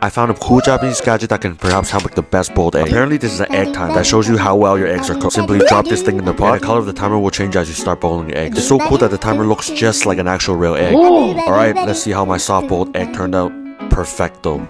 I found a cool Japanese gadget that can perhaps help with the best boiled egg. Apparently this is an egg timer that shows you how well your eggs are cooked. Simply drop this thing in the pot and the color of the timer will change as you start boiling your eggs. It's so cool that the timer looks just like an actual real egg. Alright, let's see how my soft boiled egg turned out. Perfecto.